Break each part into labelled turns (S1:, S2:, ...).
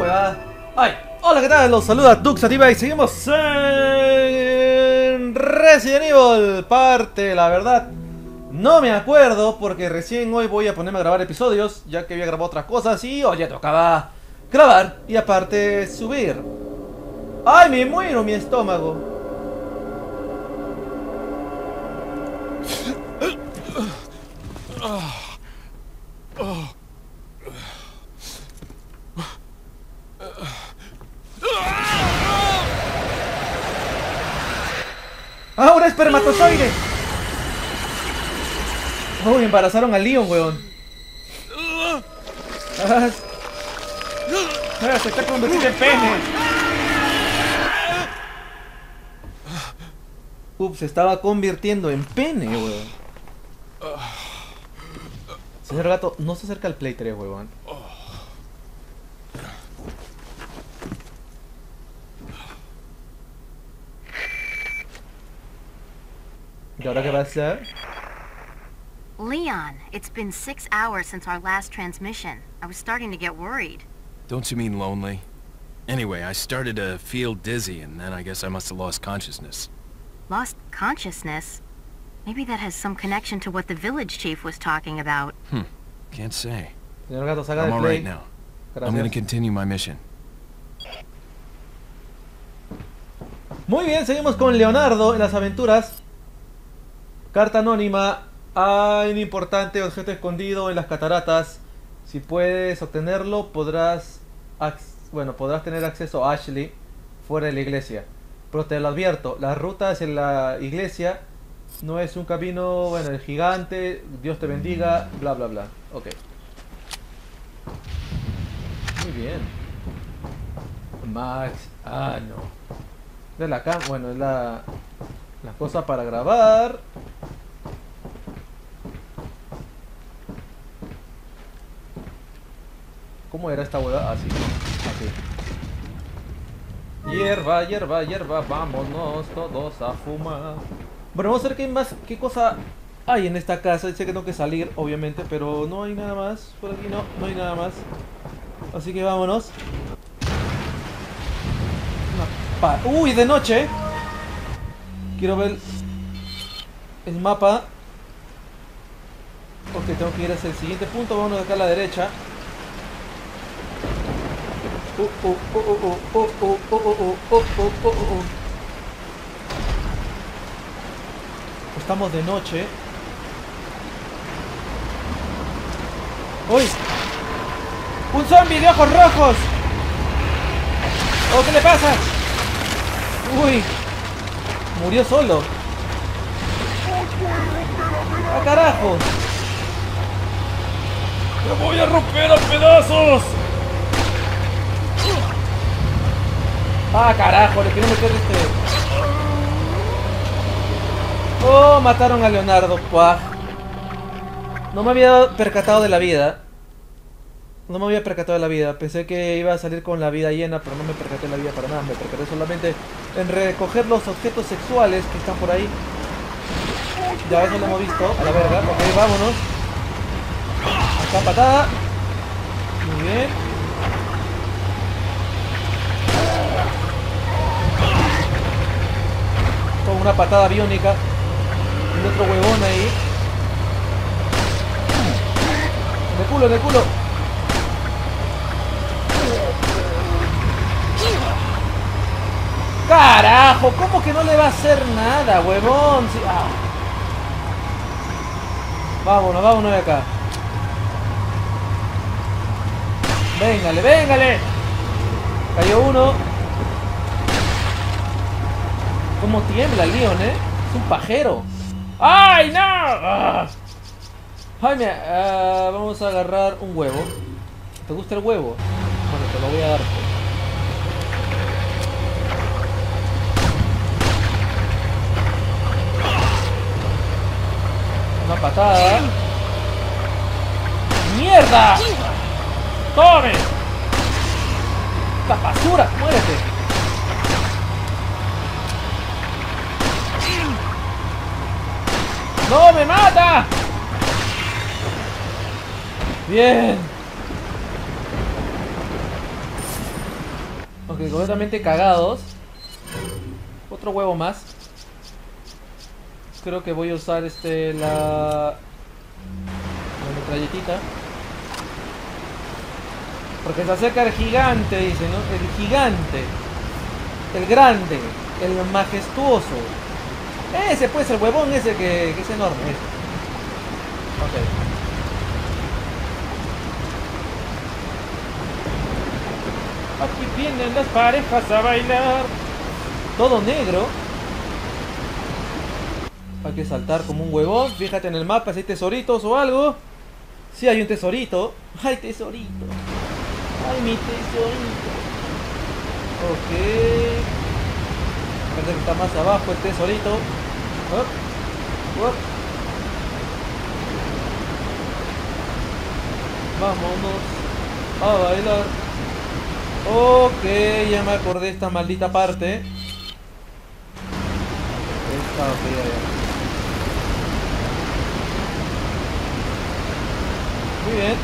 S1: esta hola, ¿qué tal? Los saluda Duxativa y seguimos en Resident Evil, parte, la verdad. No me acuerdo porque recién hoy voy a ponerme a grabar episodios, ya que había grabado otras cosas y hoy ya tocaba grabar y aparte subir. ¡Ay, me muero mi estómago! ¡Ah, un espermatozoide! Uy, embarazaron a Leon, weón. Ah, ah, se está convirtiendo en pene. Ups, se estaba convirtiendo en pene, weón. Señor gato, no se acerca al Play 3, weón. ¿Y ahora qué va?
S2: Leon, it's been six hours since our last transmission. I was starting to get worried.
S3: Don't you mean lonely? Anyway, I started to feel dizzy, and then I guess I must have lost consciousness.
S2: Lost consciousness? Maybe that has some connection to what the village chief was talking about.
S3: Hmm, can't say.
S1: Señor gato, saca
S3: I'm
S1: del
S3: all
S1: Play.
S3: right now. I'm gonna continue my mission.
S1: Muy bien, seguimos con Leonardo en las aventuras. Carta anónima. Hay un importante objeto escondido en las cataratas. Si puedes obtenerlo, podrás bueno, podrás tener acceso a Ashley fuera de la iglesia. Pero te lo advierto, la ruta hacia la iglesia no es un camino, bueno, el gigante, Dios te bendiga, bla bla bla. Ok. Muy bien. Max, ah no. De la cam, bueno, es la, la cosa para grabar. ¿Cómo era esta hueá? Así, así. Hierba, hierba, hierba, vámonos todos a fumar. Bueno, vamos a ver qué más, qué cosa hay en esta casa. Sé que tengo que salir, obviamente, pero no hay nada más. Por aquí no, no hay nada más. Así que vámonos. Uy, de noche. Quiero ver el mapa. Ok, tengo que ir hacia el siguiente punto. Vámonos acá a la derecha. Estamos de noche. ¡Uy! ¡Un zombie de ojos rojos! ¿O qué le pasa? ¡Uy! Murió solo. ¡Ah, carajo! ¡Me voy a romper a pedazos! ¡Ah, carajo! Le quiero meter este... ¡Oh! Mataron a Leonardo. ¡Puah! No me había percatado de la vida. No me había percatado de la vida. Pensé que iba a salir con la vida llena, pero no me percaté de la vida para nada. Me percaté solamente en recoger los objetos sexuales que están por ahí. Ya eso lo hemos visto. A la verga. Ok, vámonos. Acá patada. Muy bien. Con una patada biónica. Y otro huevón ahí. El culo, el culo. ¡Carajo! ¿Cómo que no le va a hacer nada, huevón? Ah. Vámonos, vámonos de acá. Véngale, véngale. Cayó uno. ¿Cómo tiembla Leon, eh? Es un pajero. ¡Ay, no! Ah. Mira, ah, vamos a agarrar un huevo. ¿Te gusta el huevo? Bueno, te lo voy a dar. Una patada. ¡Mierda! ¡Tome! ¡Esta basura! ¡Muérete! ¡No me mata! Bien. Ok, completamente cagados. Otro huevo más. Creo que voy a usar este la... La metralletita. Porque se acerca el gigante, dice, ¿no? El gigante. El grande. El majestuoso. Ese pues, el huevón ese que, es enorme. Ok. Aquí vienen las parejas a bailar. Todo negro. Hay que saltar como un huevón. Fíjate en el mapa si hay tesoritos o algo. Si hay un tesorito. ¡Ay, tesorito! ¡Ay, mi tesorito! Ok. Parece que está más abajo el tesorito. Up, up. Vámonos a bailar. Ok, ya me acordé esta maldita parte. Esta, ya, ya. Muy bien.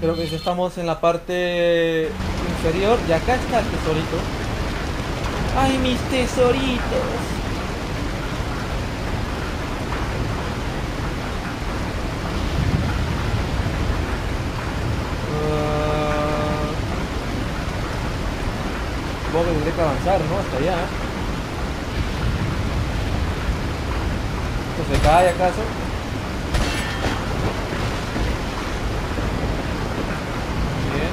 S1: Creo que ya estamos en la parte inferior. Y acá está el tesorito. ¡Ay, mis tesoritos! Supongo que tendré que avanzar, ¿no? Hasta allá. ¿Esto se cae acaso? Bien.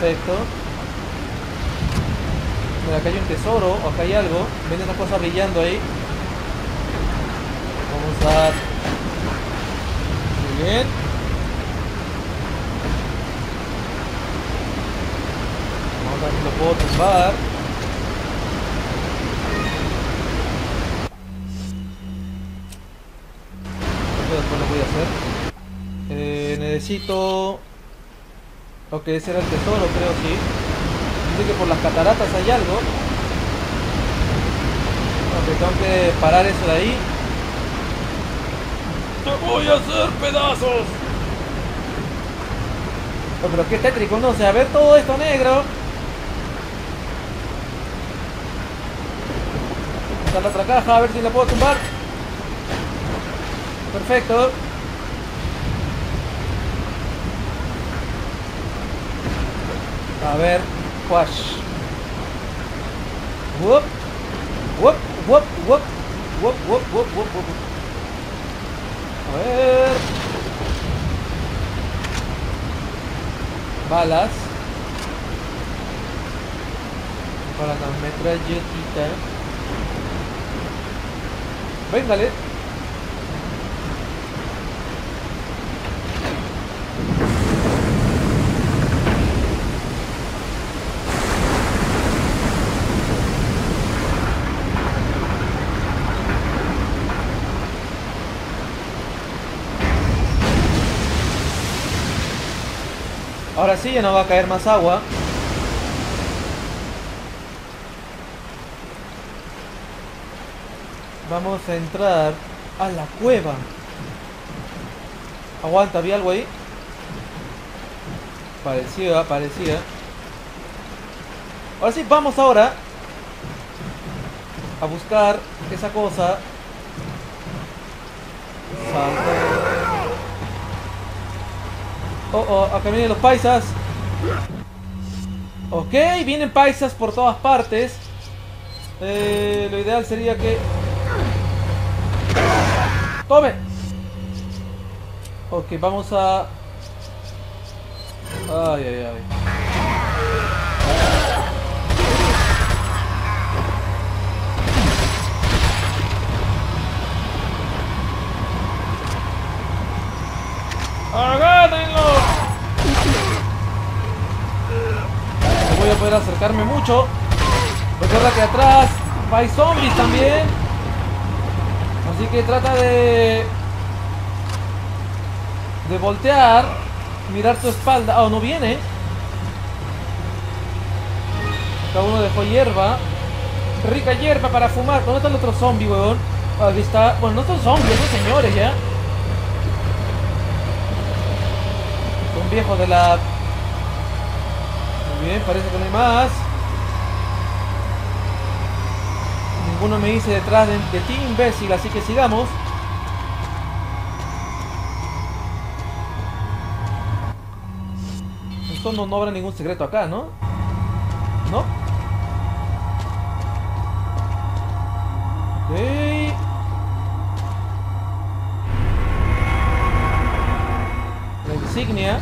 S1: Perfecto. Mira, acá hay un tesoro, o acá hay algo. Ven esa cosa brillando ahí. Vamos a... Muy bien. Vamos a ver si lo puedo tumbar. Después lo voy a hacer. Eh, necesito... Ok, ese era el tesoro, creo, sí. Dice que por las cataratas hay algo. Ok, tengo que parar eso de ahí. ¡Te voy a hacer pedazos! Pero qué tétrico, no sé, a ver todo esto negro. Está la otra caja, a ver si la puedo tumbar. Perfecto. A ver, wash. Whoop. Whoop, whoop, whoop. Whoop, whoop, whoop, whoop, whoop. A ver. Balas. Para la metralletita. Véngale. Ahora sí, ya no va a caer más agua. Vamos a entrar a la cueva. Aguanta, ¿había algo ahí? Parecía, parecía. Ahora sí, vamos ahora a buscar esa cosa. Oh, oh, acá vienen los paisas. Ok, vienen paisas por todas partes. Eh, lo ideal sería que... ¡Tome! Ok, vamos a... Ay, ay, ay. ¡Agárrenlo! No poder acercarme mucho. Recuerda que atrás hay zombies también. Así que trata de... De voltear. Mirar tu espalda. Oh, no viene. Cada uno dejó hierba. Rica hierba para fumar. ¿Dónde está el otro zombie, huevón? Aquí está. Bueno, no son zombies, son señores ya. viejo de la... Bien, parece que no hay más. Ninguno me dice detrás de, de ti, imbécil, así que sigamos. Esto no, no habrá ningún secreto acá, ¿no? ¿No? Ok. La insignia.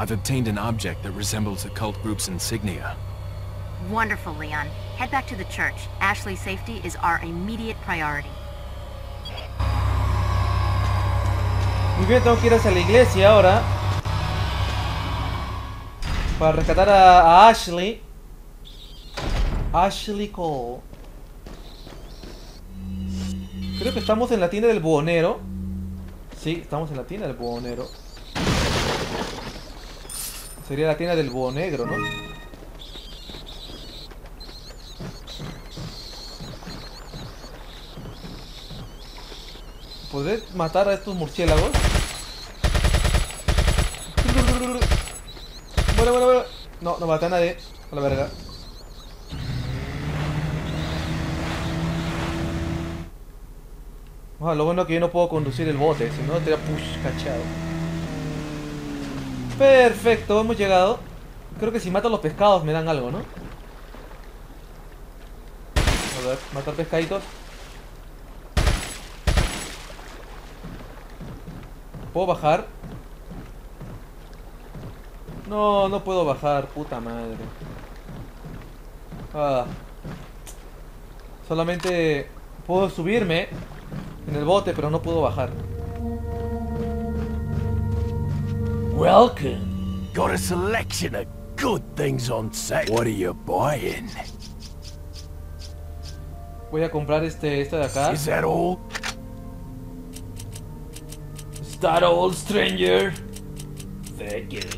S3: I've obtained an object that resembles the cult group's insignia.
S2: Wonderful, Leon. Head back to the church. Ashley's safety is our immediate priority.
S1: Muy bien, tengo que ir hacia la iglesia ahora. Para rescatar a, a Ashley. Ashley Cole. Creo que estamos en la tienda del buhonero. Sí, estamos en la tienda del buhonero. Sería la tienda del búho negro, ¿no? ¿Podré matar a estos murciélagos? Bueno, bueno, bueno. No, no maté a nadie. A la verga. Ah, lo bueno es que yo no puedo conducir el bote, si no estaría push cachado. Perfecto, hemos llegado. Creo que si mato a los pescados me dan algo, ¿no? A ver, matar pescaditos. ¿Puedo bajar? No, no puedo bajar, puta madre. Ah. Solamente puedo subirme en el bote, pero no puedo bajar. Welcome.
S4: Got a selection of good things on sale. What are you buying?
S1: Voy a comprar este, este de acá.
S4: Is that all?
S1: Start old stranger. Thank you.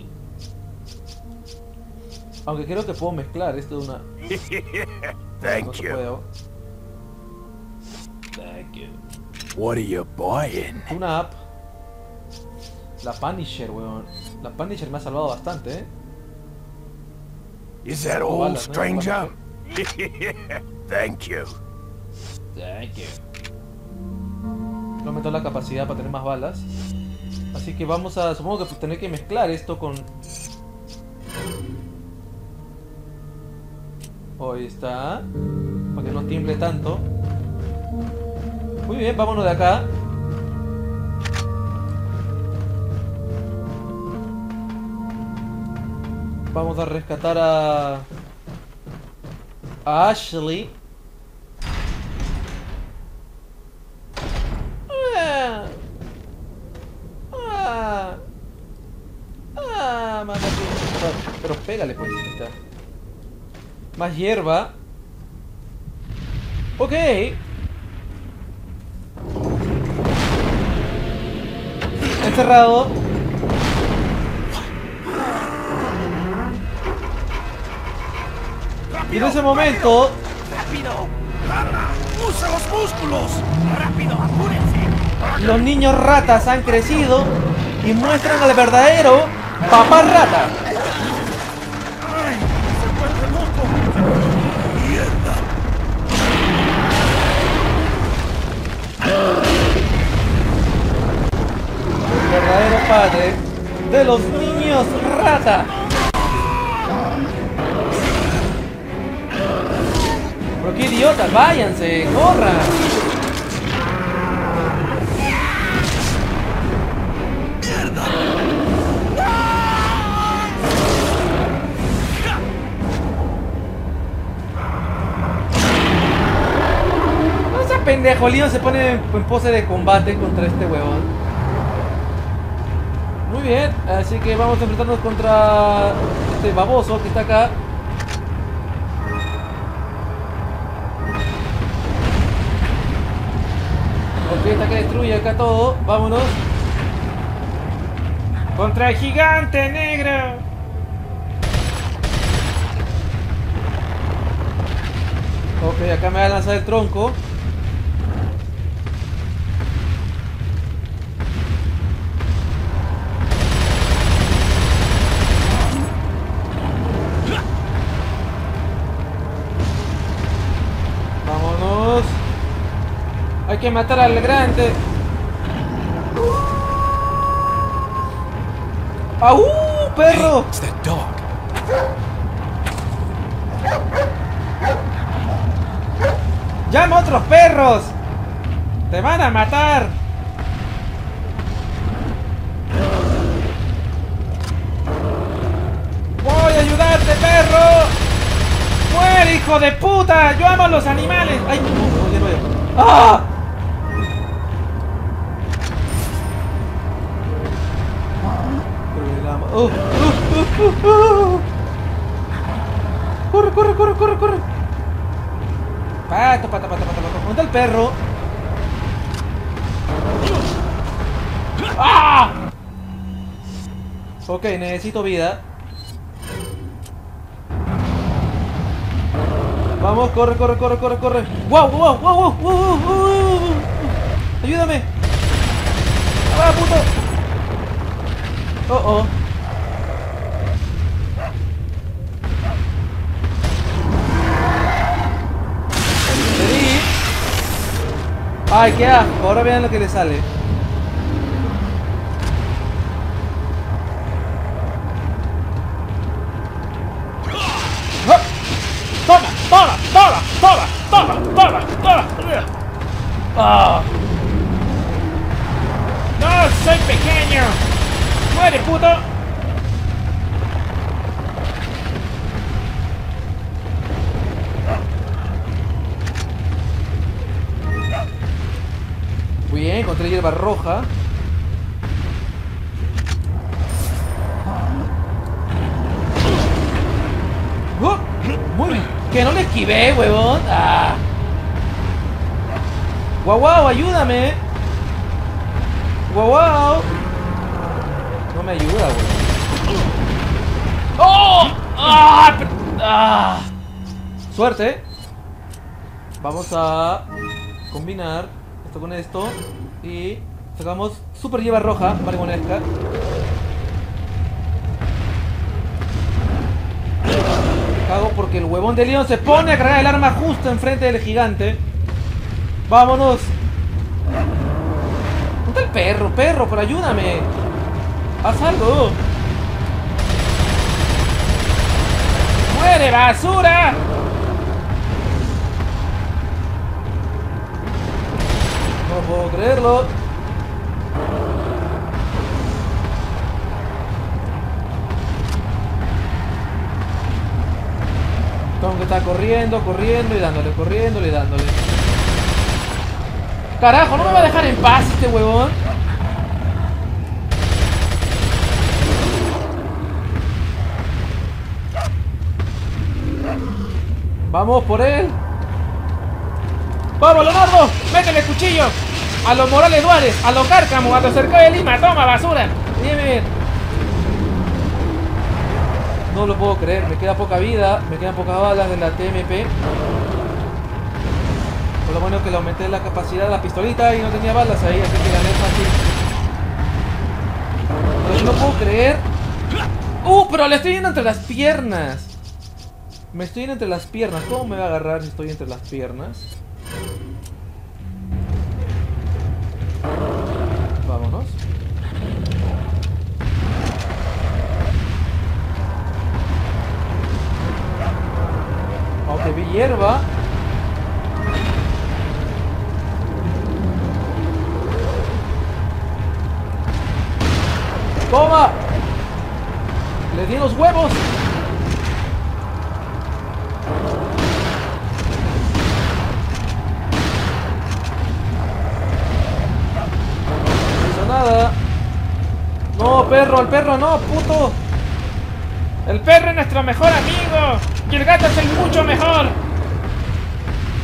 S1: Aunque creo que puedo mezclar esto de una. no
S4: Thank
S1: se
S4: you.
S1: puede. ¿o? Thank you.
S4: What are you buying?
S1: Una app. La Punisher, weón. La Punisher me ha salvado bastante, eh.
S4: Is that
S1: no,
S4: stranger? Thank you.
S1: Thank you. Le aumentó la capacidad para tener más balas. Así que vamos a. Supongo que tener que mezclar esto con. Ahí está. Para que no tiemble tanto. Muy bien, vámonos de acá. Vamos a rescatar a. a Ashley. Ah. Ah. Ah. Pero- pégale pues. está. Más hierba. Ok. Encerrado. Y en ese momento
S4: ¡Rápido! ¡Usa los músculos! ¡Rápido, apúrense!
S1: los niños ratas han crecido y muestran al verdadero papá rata. El verdadero padre de los niños rata. Pero qué idiotas, váyanse, corran. No sea pendejo, Leon se pone en pose de combate contra este huevón. Muy bien, así que vamos a enfrentarnos contra este baboso que está acá. Destruye acá todo. Vámonos. Contra el gigante negro. Ok, acá me va a lanzar el tronco. Que matar al grande. ¡Au! ¡Perro!
S3: Dog.
S1: ¡Llama a otros perros! ¡Te van a matar! ¡Voy a ayudarte, perro! ¡Muere, hijo de puta! ¡Yo amo a los animales! ¡Ay, no. ¡Ah! Programa. ¡Uh, uh, uh, uh, uh! ¡Corre, corre, corre, corre, corre! Pato, pato, pato, pato, pato. ¿Dónde el perro? ¡Ah! Ok, necesito vida. Vamos, corre, corre, corre, corre, corre. ¡Wow, wow, wow, wow, wow, wow, wow! ¡Ayúdame! ¡Ah, puto! Oh, oh. Ay, qué asco. Ahora vean lo que le sale. ¡Toma! ¡Toma! ¡Toma! ¡Toma! ¡Toma! ¡Toma! ¡Toma! ¡Ah! ¡No! ¡Soy pequeño! ¡Muere, puto! Hierba roja. ¡Oh! Muy bien. Que no le esquivé, huevón. ¡Ah! ¡Guau, guau! ¡Ayúdame! ¡Guau, guau! No me ayuda, huevón. ¡Oh! ¡Ah! ¡Ah! Suerte. Vamos a combinar esto con esto y sacamos super lleva roja marihuanesca. Me cago porque el huevón de león se pone a cargar el arma justo enfrente del gigante. Vámonos. ¿Dónde está el perro? Perro, pero ayúdame. Haz algo. ¡Muere, basura! Puedo creerlo. Tengo que estar corriendo, corriendo y dándole, corriendo y dándole. Carajo, no me va a dejar en paz este huevón. Vamos por él. ¡Vamos, Leonardo! ¡Métele el cuchillo! A los Morales Duárez, a los Cárcamo, a los Cercado de Lima, toma basura. Bien. No lo puedo creer, me queda poca vida, me quedan pocas balas de la TMP. Por lo bueno que le aumenté la capacidad de la pistolita y no tenía balas ahí, así que gané fácil. Pero no puedo creer. ¡Uh! Pero le estoy yendo entre las piernas. Me estoy yendo entre las piernas. ¿Cómo me va a agarrar si estoy entre las piernas? Aunque vi hierba. ¡Toma! ¡Le di los huevos! Perro, el perro no, puto.
S5: El perro es nuestro mejor amigo. Y el gato es el mucho mejor.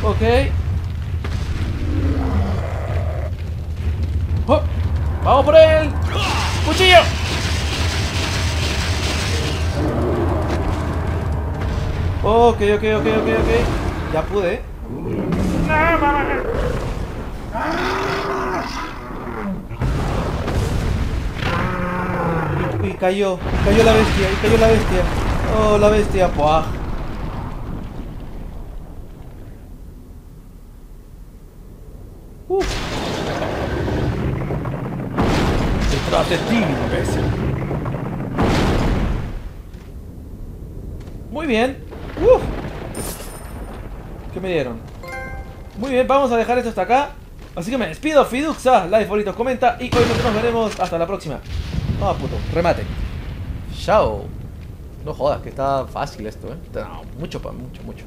S1: Ok. Oh, Vamos por él.
S5: ¡Cuchillo!
S1: Ok, ok, ok, ok. Ya pude. Y cayó, y cayó la bestia, y cayó la bestia. Oh, la bestia, ¡puah! Uf. Detrás de ti, imbécil. Muy bien. Uf. ¿Qué me dieron? Muy bien, vamos a dejar esto hasta acá. Así que me despido, Fiduxa, like, favoritos, comenta y hoy nos veremos hasta la próxima. Ah, puto, remate. Chao. No jodas, que está fácil esto, eh. No, mucho, pa, mucho, mucho.